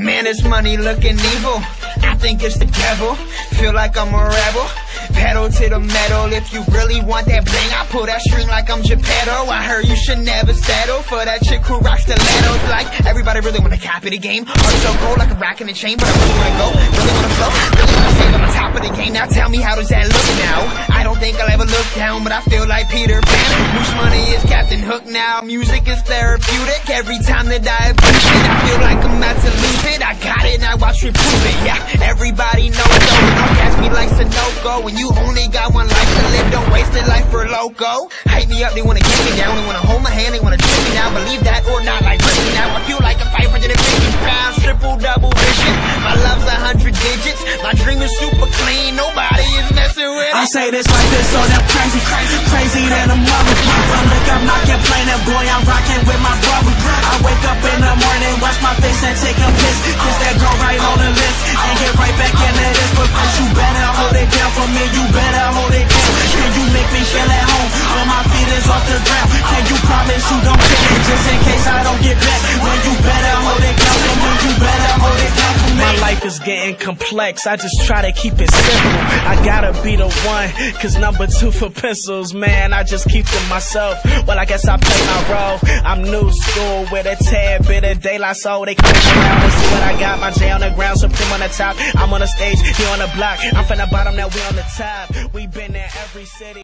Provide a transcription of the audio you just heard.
Man, this money looking evil. I think it's the devil. Feel like I'm a rebel. Pedal to the metal. If you really want that bling, I pull that string like I'm Geppetto. I heard you should never settle for that chick who rocks stilettos. Like everybody really wanna copy the game. Heart so cold like a rock in the chain, but I really wanna go. Really wanna flow. Really wanna stay on the top of the game. Now tell me how does that look now? I don't think I'll ever look down, but I feel like Peter Pan. Loose money is Captain Hook now. Music is therapeutic. Every time that I abuse it, I watch me prove it. Yeah, everybody knows though. Don't gas me like Sunoco. When you only got one life to live, don't waste it life for loco. Hype me up, they wanna get me down. They wanna hold my hand, they wanna trip me down. Believe that or not, like me now. I feel like a 550 pounds, triple double vision. My love's a hundred digits. My dream is super clean. Nobody is messing with it. I say this like this, so damn crazy, crazy, crazy than a mother. Look, I'm not complaining, boy, I'm rocking with my brother. That girl right on the list, and get right back life is getting complex, I just try to keep it simple. I gotta be the one, cause number two for pencils, man, I just keep to myself. Well, I guess I play my role. I'm new school with a tad bit of daylight, so they come around and see what I got. My J on the ground, supreme on the top. I'm on the stage, he on the block. I'm from the bottom, now we on the top. We been in every city.